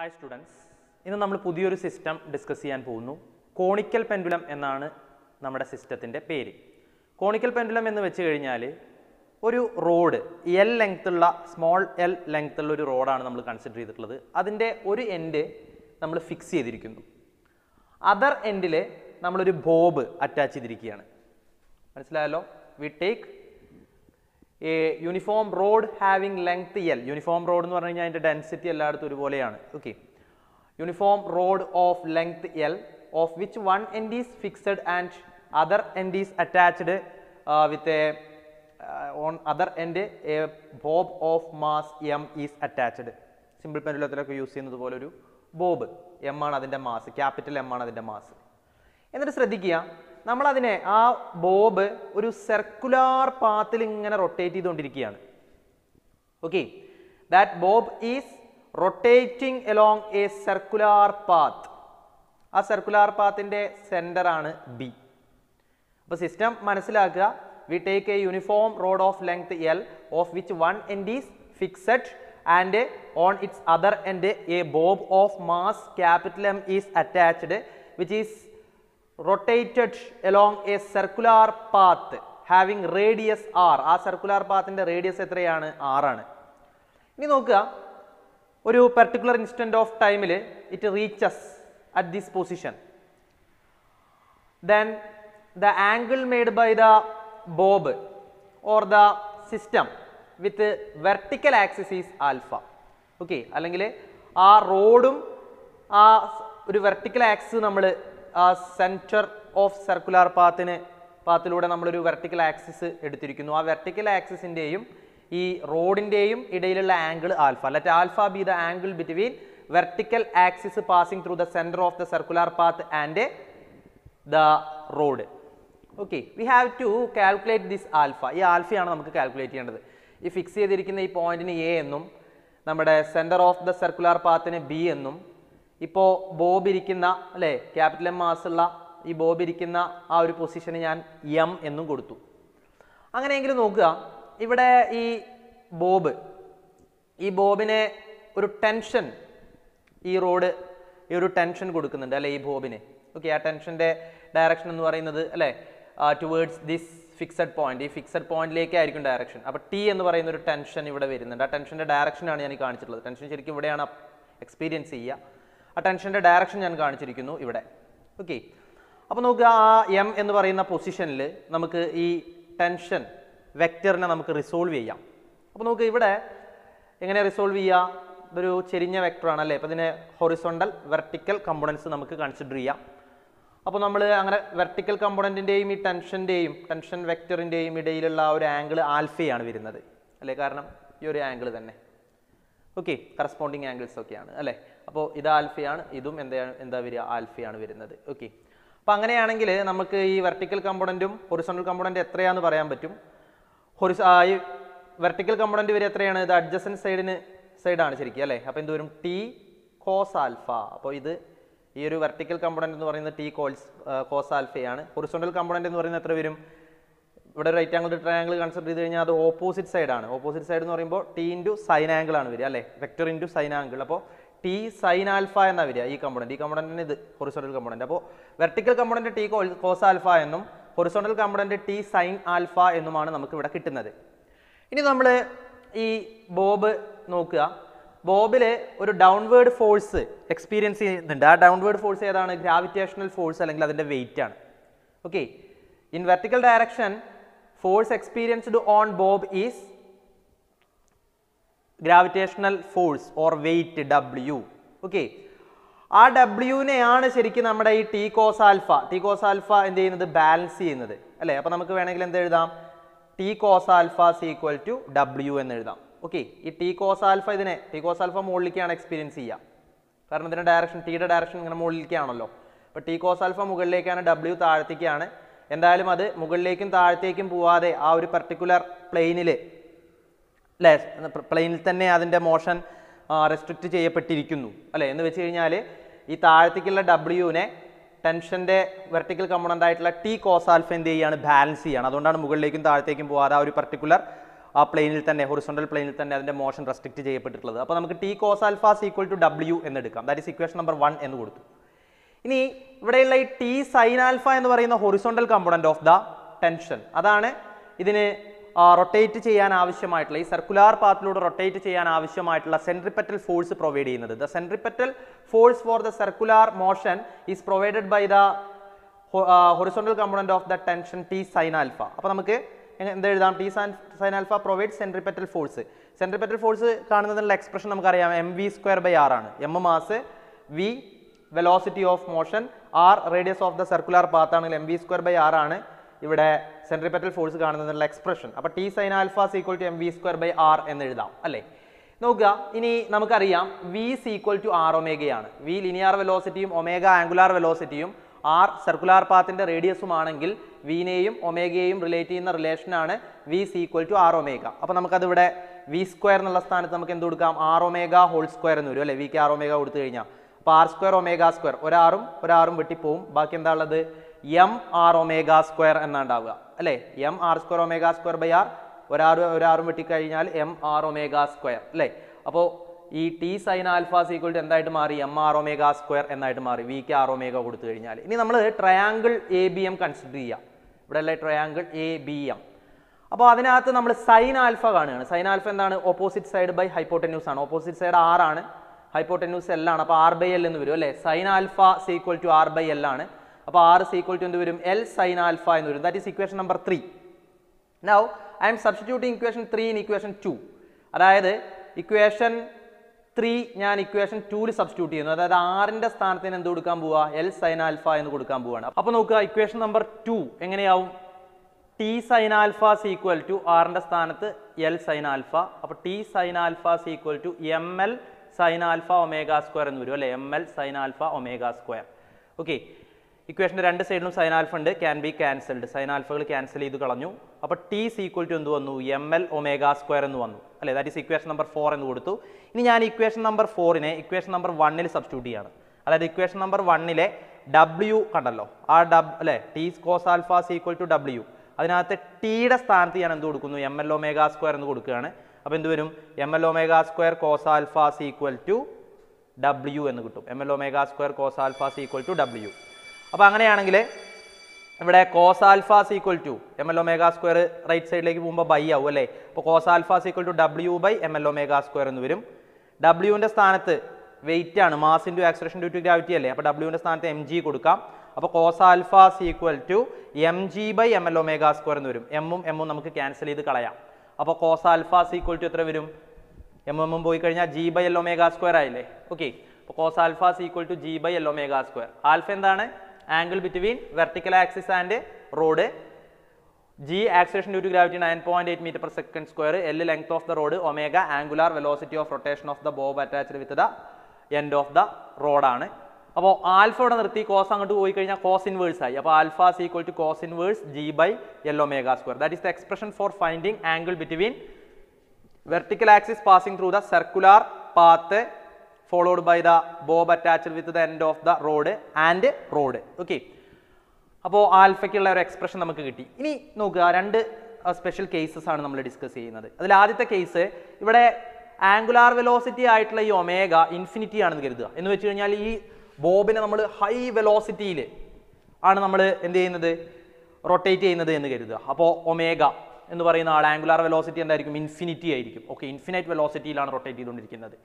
Hi students ഇന്ന് നമ്മൾ പുതിയൊരു സിസ്റ്റം ഡിസ്കസ് ചെയ്യാൻ പോകുന്നു. കോണിക്കൽ പെൻഡുലം എന്നാണ് നമ്മുടെ സിസ്റ്റത്തിന്റെ പേര്. കോണിക്കൽ പെൻഡുലം എന്ന് വെച്ച് കഴിഞ്ഞാൽ ഒരു റോഡ് എൽ ലെങ്ത്തുള്ള സ്മോൾ എൽ ലെങ്ത്തുള്ള ഒരു റോഡാണ് നമ്മൾ കൺസിഡർ ചെയ്തിട്ടുള്ളത്. അതിന്റെ ഒരു എൻഡ് നമ്മൾ ഫിക്സ് ചെയ്തിരിക്കുന്നു. അതർ എൻഡിൽ നമ്മളൊരു ബോബ് അറ്റാച്ച് ചെയ്തിരിക്കുകയാണ്. മനസ്സിലായല്ലോ? We take a uniform rod having length L uniform rod എന്ന് പറഞ്ഞു കഴിഞ്ഞാൽ അതിന്റെ ഡെൻസിറ്റി എല്ലായിടത്തും ഒരുപോലെയാണ്. Okay uniform rod of length L of which one end is fixed and other end is attached with a on other end a bob of mass M is attached simple പെൻഡുലത്തിലൊക്കെ use ചെയ്യുന്നത് പോലെ ഒരു Bob M ആണ് അതിന്റെ mass capital M ആണ് അതിന്റെ mass എന്നിട്ട് ശ്രദ്ധിക്കുക നമ്മൾ അതിനെ ആ ബോബ് ഒരു സർക്കുലാർ പാത്തിൽ ഇങ്ങനെ റൊട്ടേറ്റ് ചെയ്തുകൊണ്ടിരിക്കുകയാണ്. Okay that bob is rotating along a circular path ആ സർക്കുലാർ പാത്തിന്റെ സെന്റർ ആണ് ബി അപ്പോൾ സിസ്റ്റം മനസ്സിലാക്കുക. We take a uniform rod of length L of which one end is fixed and on its other end a bob of mass capital M is attached which is rotated along a circular path having radius R ആ circular പാത്തിന്റെ radius എത്രയാണ്? ആറാണ് ഇനി നോക്കുക. ഒരു particular instant of ടൈമിൽ it reaches at this position then the angle made by the bob or the system with vertical axis is alpha okay അല്ലെങ്കിൽ ആ റോഡും ആ ഒരു വെർട്ടിക്കൽ ആക്സിസ് നമ്മൾ സെന്റർ ഓഫ് സർക്കുലാർ പാത്തിന് പാത്തിലൂടെ നമ്മളൊരു വെർട്ടിക്കൽ ആക്സിസ് എടുത്തിരിക്കുന്നു. ആ വെർട്ടിക്കൽ ആക്സിസിന്റെയും ഈ റോഡിന്റെയും ഇടയിലുള്ള ആംഗിൾ ആൽഫ അല്ലെ alpha be the angle between vertical axis passing through the centre of the circular path and the rod okay we have to calculate this alpha ഈ ആൽഫയാണ് നമുക്ക് കാൽക്കുലേറ്റ് ചെയ്യേണ്ടത്. ഈ ഫിക്സ് ചെയ്തിരിക്കുന്ന ഈ പോയിന്റിന് എ എന്നും നമ്മുടെ സെന്റർ ഓഫ് ദ സർക്കുലാർ പാത്തിന് ബി എന്നും ഇപ്പോൾ ബോബ് ഇരിക്കുന്ന അല്ലേ ക്യാപിറ്റൽ എം മാസ് ഉള്ള ഈ ബോബ് ഇരിക്കുന്ന ആ ഒരു പൊസിഷന് ഞാൻ എം എന്നും കൊടുത്തു. അങ്ങനെയെങ്കിലും നോക്കുക ഇവിടെ ഈ ബോബ് ഈ ബോബിനെ ഒരു ടെൻഷൻ ഈ റോഡ് ഈ ഒരു ടെൻഷൻ കൊടുക്കുന്നുണ്ട് അല്ലേ ഈ ബോബിന്. ഓക്കെ ആ ടെൻഷന്റെ ഡയറക്ഷൻ എന്ന് പറയുന്നത് അല്ലേ ടുവേർഡ്സ് ദിസ് ഫിക്സഡ് പോയിന്റ് ഈ ഫിക്സഡ് പോയിന്റിലേക്ക് ആയിരിക്കും ഡയറക്ഷൻ അപ്പോൾ ടി എന്ന് പറയുന്ന ഒരു ടെൻഷൻ ഇവിടെ വരുന്നുണ്ട്. ആ ടെൻഷന്റെ ഡയറക്ഷനാണ് ഞാൻ കാണിച്ചിട്ടുള്ളത്. ടെൻഷൻ ശരിക്കും ഇവിടെയാണ് എക്സ്പീരിയൻസ് ചെയ്യുക. ആ ടെൻഷന്റെ ഡയറക്ഷൻ ഞാൻ കാണിച്ചിരിക്കുന്നു ഇവിടെ. ഓക്കെ അപ്പോൾ നോക്കുക ആ എം എന്ന് പറയുന്ന പൊസിഷനിൽ നമുക്ക് ഈ ടെൻഷൻ വെക്റ്ററിനെ നമുക്ക് റിസോൾവ് ചെയ്യാം. അപ്പോൾ നോക്കുക ഇവിടെ എങ്ങനെ റിസോൾവ് ചെയ്യുക ഇതൊരു ചെരിഞ്ഞ വെക്ടറാണ് അല്ലേ? അപ്പോൾ ഇതിനെ ഹൊറിസോണ്ടൽ വെർട്ടിക്കൽ കമ്പോണൻസ് നമുക്ക് കൺസിഡർ ചെയ്യാം. അപ്പോൾ നമ്മൾ അങ്ങനെ വെർട്ടിക്കൽ കമ്പോണന്റിന്റെയും ഈ ടെൻഷന്റെയും ടെൻഷൻ വെക്ടറിന്റെയും ഇടയിലുള്ള ആ ഒരു ആംഗിൾ ആൽഫയാണ് വരുന്നത്. അല്ലേ? കാരണം ഈ ഒരു ആംഗിൾ തന്നെ. ഓക്കെ കറസ്പോണ്ടിങ് ആംഗിൾസ് ഒക്കെയാണ് അല്ലേ? അപ്പോൾ ഇത് ആൽഫയാണ് ഇതും എന്താ എന്താ വരിക? ആൽഫയാണ് വരുന്നത്. ഓക്കെ അപ്പോൾ അങ്ങനെയാണെങ്കിൽ നമുക്ക് ഈ വെർട്ടിക്കൽ കമ്പോണന്റും ഹൊറിസോണൽ കമ്പോണന്റ് എത്രയാണെന്ന് പറയാൻ പറ്റും? ഹൊറിസ ഈ വെർട്ടിക്കൽ കമ്പോണന്റ് വരെ എത്രയാണ്? ഇത് അഡ്ജസൻ സൈഡിന് സൈഡാണ് ശരിക്കും അല്ലേ? അപ്പോൾ എന്ത് വരും? ടി കോസ് ആൽഫ അപ്പോൾ ഇത് ഈ ഒരു വെർട്ടിക്കൽ കമ്പോണന്റ് എന്ന് പറയുന്നത് ടി കോൾസ് കോസ് ആൽഫയാണ് ഹൊറിസോണ്ടൽ കമ്പോണന്റ് എന്ന് പറയുന്നത് എത്ര വരും? ഇവിടെ റൈറ്റ് ആംഗിൾ ട്രയാംഗിൾ കൺസിഡർ ചെയ്ത് കഴിഞ്ഞാൽ അത് ഓപ്പോസിറ്റ് സൈഡാണ് ഓപ്പോസിറ്റ് സൈഡ് എന്ന് പറയുമ്പോൾ ടി ഇന്റു സൈൻ ആംഗിൾ ആണ് വരിക അല്ലേ? വെക്ടർ ഇന്റു സൈൻ ആംഗിൾ അപ്പോൾ ടി സൈൻ ആൽഫ എന്നാണ് വരിക ഈ കമ്പോണന്റ് ഈ കമ്പോണന്റിന് ഇത് ഹൊറിസോണ്ടൽ കമ്പോണന്റ് അപ്പോൾ vertical component T cos alpha എന്നും horizontal component T sine alpha എന്നുമാണ് നമുക്ക് ഇവിടെ കിട്ടുന്നത്. ഇനി നമ്മൾ ഈ ബോബ് നോക്കുക. ബോബിൽ ഒരു ഡൗൺവേർഡ് ഫോഴ്സ് എക്സ്പീരിയൻസ് ചെയ്യുന്നുണ്ട്. ആ ഡൗൺവേർഡ് ഫോഴ്സ് ഏതാണ്? ഗ്രാവിറ്റേഷണൽ ഫോഴ്സ് അല്ലെങ്കിൽ അതിന്റെ വെയിറ്റ് ആണ്. Okay in vertical direction force experienced on bob is gravitational force or weight W okay ആ ഡബ്ല്യുവിനെയാണ് ശരിക്കും നമ്മുടെ ഈ T cos alpha T cos alpha എന്ത് ചെയ്യുന്നത്? ബാലൻസ് ചെയ്യുന്നത്. അല്ലേ? അപ്പം നമുക്ക് വേണമെങ്കിൽ എന്ത് എഴുതാം? T cos alpha is equal to W എന്ന് എഴുതാം. ഓക്കെ ഈ ടി കോസ് ആൽഫ ഇതിനെ ടി കോസ് ആൽഫ മുകളിലേക്കാണ് എക്സ്പീരിയൻസ് ചെയ്യുക. കാരണം ഇതിന്റെ ഡയറക്ഷൻ ടിയുടെ ഡയറക്ഷൻ ഇങ്ങനെ മുകളിലേക്കാണല്ലോ. അപ്പോൾ ടി കോസ് ആൽഫ മുകളിലേക്കാണ് ഡബ്ല്യു താഴത്തേക്കാണ് എന്തായാലും അത് മുകളിലേക്കും താഴത്തേക്കും പോവാതെ ആ ഒരു പർട്ടിക്കുലർ പ്ലെയിനിൽ അല്ലേ പ്ലെയിനിൽ തന്നെ അതിന്റെ മോഷൻ റെസ്ട്രിക്റ്റ് ചെയ്യപ്പെട്ടിരിക്കുന്നു. അല്ലേ? എന്ന് വെച്ച് കഴിഞ്ഞാൽ ഈ താഴത്തേക്കുള്ള ഡബ്ല്യുവിനെ ടെൻഷന്റെ വെർട്ടിക്കൽ കമ്പോണന്റ് ആയിട്ടുള്ള ടി കോസ് ആൽഫ എന്ത് ചെയ്യുകയാണ് ബാലൻസ് ചെയ്യുകയാണ് അതുകൊണ്ടാണ് മുകളിലേക്കും താഴത്തേക്കും പോകാതെ ആ ഒരു പർട്ടിക്കുലർ ആ പ്ലെയിനിൽ തന്നെ ഹൊറിസോണ്ടൽ പ്ലെയിനിൽ തന്നെ അതിന്റെ മോഷൻ റെസ്ട്രിക്ട് ചെയ്യപ്പെട്ടിട്ടുള്ളത്. അപ്പോൾ നമുക്ക് T cos alpha equal to W എന്ന് എടുക്കാം. That is equation number one എന്ന് കൊടുത്തു. ഇനി ഇവിടെയുള്ള ഈ ടി സൈൻ ആൽഫ എന്ന് പറയുന്ന horizontal component of the tension അതാണ് ഇതിന് റൊട്ടേറ്റ് ചെയ്യാൻ ആവശ്യമായിട്ടുള്ള ഈ സർക്കുലാർ പാത്തിലൂടെ റൊട്ടേറ്റ് ചെയ്യാൻ ആവശ്യമായിട്ടുള്ള സെൻട്രിപ്പറ്റൽ ഫോഴ്സ് പ്രൊവൈഡ് ചെയ്യുന്നത്. The centripetal force for the circular motion is provided by the horizontal component of the tension T sine alpha അപ്പോൾ നമുക്ക് എന്ത് എഴുതാം? T sine sine alpha provide centripetal force centripetal force കാണുന്നതിനുള്ള expression നമുക്കറിയാം M V square by R ആണ്. M mass V velocity of motion R radius of the circular path ആണെങ്കിൽ M V square by R ആണ് ഇവിടെ centripetal force കാണുന്നതിനുള്ള expression അപ്പോൾ T sine alpha equal to M V square by R എന്ന് എഴുതാം അല്ലേ? നോക്കുക ഇനി നമുക്കറിയാം വി ഈക്വൽ ടു ആർ ഒമേഗയാണ് വി ലിനിയർ വെലോസിറ്റിയും ഒമേഗ ആംഗുലാർ വെലോസിറ്റിയും ആർ സർക്കുലാർ പാത്തിന്റെ റേഡിയസും ആണെങ്കിൽ വിനെയും ഒമേഗയെയും റിലേറ്റ് ചെയ്യുന്ന റിലേഷനാണ് V equal to R omega അപ്പോൾ നമുക്കതിവിടെ വി സ്ക്വയർ എന്നുള്ള സ്ഥാനത്ത് നമുക്ക് എന്ത് കൊടുക്കാം? ആർ ഒമേഗ ഹോൾ സ്ക്വയർ എന്ന് വരും അല്ലേ? വിക്ക് ആർ ഒമേഗ കൊടുത്തു കഴിഞ്ഞാൽ അപ്പോൾ ആർ സ്ക്വയർ ഒമേഗ സ്ക്വയർ ഒരാറും ഒരാറും വെട്ടിപ്പോവും. ബാക്കി എന്താ ഉള്ളത്? എം ആർ ഒമേഗ സ്ക്വയർ എന്നാണ്ടാവുക. അല്ലേ? M R square omega square by R ഒരാറ് ഒരാറും വെട്ടിക്കഴിഞ്ഞാൽ എം ആർ ഒമേഗ സ്ക്വയർ അല്ലേ? അപ്പോൾ ഈ T sine alpha is equal to എന്തായിട്ട് മാറി? എം ആർ ഒമേഗ സ്ക്വയർ എന്നായിട്ട് മാറി. വി കെ ആർ ഒമേഗ കൊടുത്തു കഴിഞ്ഞാൽ. ഇനി നമ്മൾ triangle A B M consider ചെയ്യാം. ഇവിടെ അല്ലേ ട്രയാങ്കിൾ എ ബി എം അപ്പോൾ അതിനകത്ത് നമ്മൾ സൈൻ ആൽഫ കാണുകയാണ്. സൈൻ ആൽഫ എന്താണ്? ഓപ്പോസിറ്റ് സൈഡ് ബൈ ഹൈപ്പോട്ടന്യൂസ് ആണ്. ഓപ്പോസിറ്റ് സൈഡ് ആർ ആണ്. ഹൈപ്പോട്ടന്യൂസ് എൽ ആണ്. അപ്പോൾ ആർ ബൈ എൽ എന്ന് വരും അല്ലേ? Sine alpha is equal to R by L ആണ്. അപ്പോൾ ആർ സീക്വൽ ടു എന്ത് വരും? എൽ സൈൻ ആൽഫ എന്ന് വരും. That is equation number three now I'm substituting equation three in equation two അതായത് ഇക്വേഷൻ ത്രീ ഞാൻ ഇക്വേഷൻ ടൂൽ സബ്സ്റ്റിറ്റ്യൂട്ട് ചെയ്യുന്നു. അതായത് ആറിന്റെ സ്ഥാനത്തിന് എന്ത് കൊടുക്കാൻ പോവുക എൽ സൈൻ ആൽഫ എന്ന് കൊടുക്കാൻ പോവുകയാണ് അപ്പോൾ നോക്കുക equation number two എങ്ങനെയാവും? T sine alpha is equal to ആറിന്റെ സ്ഥാനത്ത് എൽ സൈൻ ആൽഫ അപ്പോൾ T sine alpha is equal to M L sine alpha omega square എന്ന് വരും അല്ലേ? M L sine alpha omega square okay ഇക്വേഷന്റെ രണ്ട് സൈഡിലും sine alpha ഉണ്ട്. ക്യാൻ ബി ക്യാൻസൽഡ് സൈൻ ആൽഫകൾ ക്യാൻസൽ ചെയ്ത് കളഞ്ഞു. അപ്പോൾ ടി ഈക്വൽ ടു എന്ത് വന്നു? എം എൽ ഒമേഗ സ്ക്വയർ എന്ന് വന്നു. അല്ലേ? That is equation number four എന്ന് കൊടുത്തു. ഇനി ഞാൻ ഇക്വേഷൻ നമ്പർ ഫോറിനെ ഇക്വേഷൻ നമ്പർ വണ്ണിൽ സബ്സ്റ്റിറ്റ്യൂട്ട് ചെയ്യാണ്. അതായത് ഇക്വേഷൻ നമ്പർ വണ്ണിലെ ഡബ്ല്യു കണ്ടല്ലോ. ആ ഡബ് അല്ലേ? T cos alpha equal to W അതിനകത്ത് ടിയുടെ സ്ഥാനത്ത് ഞാൻ എന്ത് കൊടുക്കുന്നു? എം എൽ ഒമേഗ സ്ക്വയർ എന്ന് കൊടുക്കുകയാണ്. അപ്പോൾ എന്ത് വരും? M L omega square cos alpha equal to W എന്ന് കിട്ടും. M L omega square cos alpha equal to W അപ്പോൾ അങ്ങനെയാണെങ്കിൽ ഇവിടെ cos alpha equal to M L omega square right സൈഡിലേക്ക് പോകുമ്പോൾ ബൈ ആവും അല്ലേ? അപ്പോൾ cos alpha equal to W by M L omega square എന്ന് വരും. ഡബ്ല്യുവിന്റെ സ്ഥാനത്ത് വെയിറ്റ് ആണ്. Mass into acceleration due to gravity അല്ലേ? അപ്പോൾ ഡബ്ല്യുവിന്റെ സ്ഥാനത്ത് എം ജി കൊടുക്കാം. അപ്പോൾ cos alpha equal to M G by M L omega square എന്ന് വരും. എമ്മും എമ്മും നമുക്ക് ക്യാൻസൽ ചെയ്ത് കളയാം. അപ്പോൾ കോസ് ആൽഫ ഈക്വൽ ടു എത്ര വരും? എം എം പോയി കഴിഞ്ഞാൽ G by L omega square ആയില്ലേ? ഓക്കെ അപ്പോൾ cos alpha equal to G by L omega square alpha എന്താണ്? Angle between vertical axis and rod G acceleration due to gravity nine point eight metre per second square L length of the rod omega angular velocity of rotation of the bob attached with the end of the റോഡാണ് അപ്പോൾ alpha ഇവിടെ നിർത്തി cos അങ്ങോട്ട് പോയി കഴിഞ്ഞാൽ cos inverse ആയി. അപ്പോൾ alpha equal to cos inverse G by L omega square that is the expression for finding angle between vertical axis passing through the circular path followed by the bob attached with the end of the rod and rod okay അപ്പോൾ ആൽഫയ്ക്കുള്ള ഒരു expression നമുക്ക് കിട്ടി. ഇനി നോക്കുക രണ്ട് special cases ആണ് നമ്മൾ ഡിസ്കസ് ചെയ്യുന്നത്. അതിൽ ആദ്യത്തെ കേസ് ഇവിടെ ആംഗുലാർ വെലോസിറ്റി ആയിട്ടുള്ള ഈ ഒമേഗ ഇൻഫിനിറ്റി ആണെന്ന് കരുതുക. എന്ന് വെച്ച് കഴിഞ്ഞാൽ ഈ ബോബിനെ നമ്മൾ ഹൈ വെലോസിറ്റിയിൽ ആണ് നമ്മൾ എന്ത് ചെയ്യുന്നത്? റൊട്ടേറ്റ് ചെയ്യുന്നത് എന്ന് കരുതുക. അപ്പോൾ ഒമേഗ എന്ന് പറയുന്ന ആൾ ആംഗുലാർ വെലോസിറ്റി എന്തായിരിക്കും? ഇൻഫിനിറ്റി ആയിരിക്കും. ഓക്കെ ഇൻഫിനൈറ്റ് വെലോസിറ്റിയിലാണ് റൊട്ടേറ്റ് ചെയ്തുകൊണ്ടിരിക്കുന്നത്.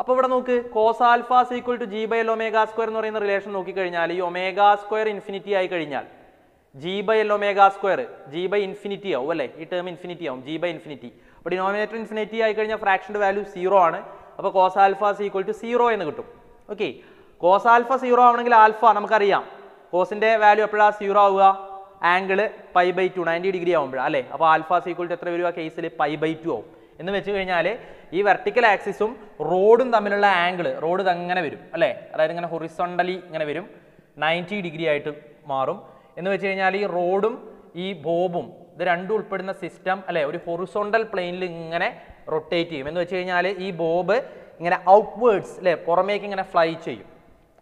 അപ്പോൾ ഇവിടെ നോക്ക് cos alpha equal to G by L omega square എന്ന് പറയുന്ന റിലേഷൻ നോക്കിക്കഴിഞ്ഞാൽ ഈ ഒമേഗ സ്ക്വയർ ഇൻഫിനിറ്റി ആയി കഴിഞ്ഞാൽ G by L omega square G by infinity ആവും അല്ലേ? ഈ ടേം ഇൻഫിനിറ്റി ആവും. ജി ബൈ ഇൻഫിനിറ്റി അപ്പോൾ ഡിനോമിനേറ്റർ ഇൻഫിനിറ്റി ആയി കഴിഞ്ഞാൽ ഫ്രാക്ഷന്റെ വാല്യൂ സീറോ ആണ്. അപ്പോൾ cos alpha equal to zero എന്ന് കിട്ടും. ഓക്കെ കോസ് ആൽഫ സീറോ ആവണമെങ്കിൽ ആൽഫ നമുക്കറിയാം. കോസിന്റെ വാല്യൂ എപ്പോഴാണ് സീറോ ആവുക? Angle pi by two ninety degree ആവുമ്പോഴാണ് അല്ലേ? അപ്പോൾ ആൽഫ സീക്വൽ ടു എത്ര വരിക? കേസിൽ പൈ ബൈ ടു ആവും. എന്ന് വെച്ച് കഴിഞ്ഞാൽ ഈ വെർട്ടിക്കൽ ആക്സിസും റോഡും തമ്മിലുള്ള ആംഗിൾ റോഡ് അങ്ങനെ വരും അല്ലേ? അതായത് ഇങ്ങനെ ഹൊറിസോണ്ടലി ഇങ്ങനെ വരും. നയന്റി ഡിഗ്രി ആയിട്ട് മാറും. എന്ന് വെച്ച് കഴിഞ്ഞാൽ ഈ റോഡും ഈ ബോബും ഇത് രണ്ടും ഉൾപ്പെടുന്ന സിസ്റ്റം അല്ലെ? ഒരു ഹൊറിസോണ്ടൽ പ്ലെയിനിൽ ഇങ്ങനെ റൊട്ടേറ്റ് ചെയ്യും. എന്ന് വെച്ച് കഴിഞ്ഞാൽ ഈ ബോബ് ഇങ്ങനെ ഔട്ട്വേർഡ്സ് അല്ലെ? പുറമേക്ക് ഇങ്ങനെ ഫ്ലൈ ചെയ്യും.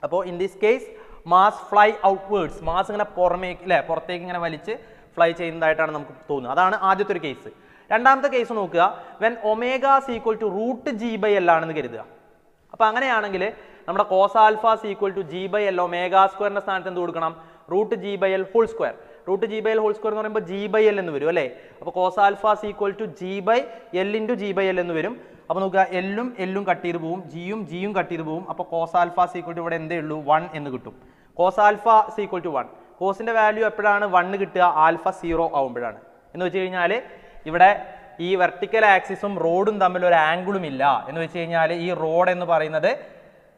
അപ്പോൾ in this case mass fly outwards mass ഇങ്ങനെ പുറമേക്ക് അല്ലെ പുറത്തേക്ക് ഇങ്ങനെ വലിച്ച് ഫ്ലൈ ചെയ്യുന്നതായിട്ടാണ് നമുക്ക് തോന്നുന്നത്. അതാണ് ആദ്യത്തെ ഒരു കേസ് രണ്ടാമത്തെ കേസ് നോക്കുക. When omega equal to root g by l ആണെന്ന് കരുതുക. അപ്പോൾ അങ്ങനെയാണെങ്കിൽ നമ്മുടെ cos alpha equal to g by l omega സ്ക്വയറിന്റെ സ്ഥാനത്ത് എന്ത് കൊടുക്കണം? Root g by l whole square root g by l whole square എന്ന് പറയുമ്പോൾ ജി ബൈ എൽ എന്ന് വരും അല്ലേ? അപ്പോൾ cos alpha equal to g by l into g by l എന്ന് വരും. അപ്പോൾ നോക്കുക എല്ലും എല്ലും കട്ട് ചെയ്ത് പോവും ജിയും ജിയും കട്ട് ചെയ്ത് പോവും. അപ്പോൾ കോസ് ആൽഫ ഈക്വൽ ടു ഇവിടെ എന്തേ ഉള്ളൂ? വൺ എന്ന് കിട്ടും. Cos alpha equal to one കോസിന്റെ value എപ്പോഴാണ്? വണ്ണ് കിട്ടുക ആൽഫ സീറോ ആവുമ്പോഴാണ്. എന്ന് വെച്ച് കഴിഞ്ഞാൽ ഇവിടെ ഈ വെർട്ടിക്കൽ ആക്സിസും റോഡും തമ്മിൽ ഒരു ആംഗിളും ഇല്ല. എന്ന് വെച്ച് കഴിഞ്ഞാൽ ഈ റോഡ് എന്ന് പറയുന്നത്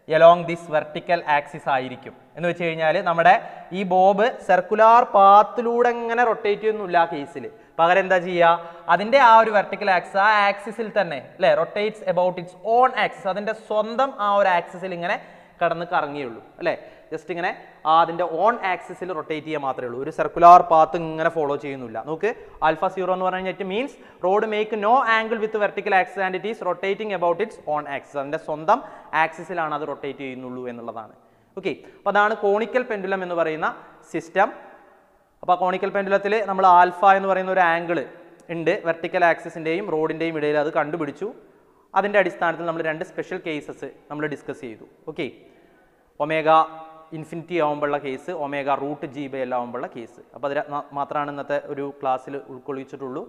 എലോങ് ദിസ് വെർട്ടിക്കൽ ആക്സിസ് ആയിരിക്കും. എന്ന് വെച്ച് കഴിഞ്ഞാൽ നമ്മുടെ ഈ ബോബ് സർക്കുലാർ പാത്തിലൂടെ എങ്ങനെ റൊട്ടേറ്റ് ചെയ്യുന്നില്ല ആ കേസിൽ പകരം എന്താ ചെയ്യുക അതിന്റെ ആ ഒരു വെർട്ടിക്കൽ ആക്സിസ് ആ ആക്സിസിൽ തന്നെ അല്ലേ rotates about its own axis അതിന്റെ സ്വന്തം ആ ഒരു ആക്സിസിൽ ഇങ്ങനെ കടന്ന് കറങ്ങിയുള്ളൂ അല്ലേ? ജസ്റ്റ് ഇങ്ങനെ അതിന്റെ ഓൺ ആക്സിസിൽ റൊട്ടേറ്റ് ചെയ്യുക മാത്രമേ ഉള്ളൂ. ഒരു സർക്കുലാർ പാത്ത് ഇങ്ങനെ ഫോളോ ചെയ്യുന്നില്ല. നോക്ക് ആൽഫ സീറോ എന്ന് പറഞ്ഞു കഴിഞ്ഞാൽ means rod make no angle with vertical axis and it is rotating about its own axis അതിന്റെ സ്വന്തം ആക്സിസിലാണ് അത് റൊട്ടേറ്റ് ചെയ്യുന്നുള്ളൂ എന്നുള്ളതാണ്. ഓക്കെ അപ്പോൾ അതാണ് കോണിക്കൽ പെൻഡുലം എന്ന് പറയുന്ന സിസ്റ്റം അപ്പോൾ കോണിക്കൽ പെൻഡുലത്തിൽ നമ്മൾ ആൽഫ എന്ന് പറയുന്ന ഒരു ആംഗിൾ ഉണ്ട്. വെർട്ടിക്കൽ ആക്സിസിന്റെയും റോഡിന്റെയും ഇടയിൽ അത് കണ്ടുപിടിച്ചു. അതിന്റെ അടിസ്ഥാനത്തിൽ നമ്മൾ രണ്ട് സ്പെഷ്യൽ കേസസ് നമ്മൾ ഡിസ്കസ് ചെയ്തു. Okay? Omega infinity ആവുമ്പോഴുള്ള case omega root g by l ആവുമ്പോഴുള്ള case. അപ്പോൾ അത് മാത്രമാണ് ഇന്നത്തെ ഒരു ക്ലാസ്സിൽ ഉൾക്കൊള്ളിച്ചിട്ടുള്ളൂ.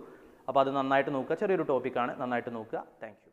അപ്പോൾ അത് നന്നായിട്ട് നോക്കുക. ചെറിയൊരു ടോപ്പിക്കാണ്. നന്നായിട്ട് നോക്കുക. താങ്ക്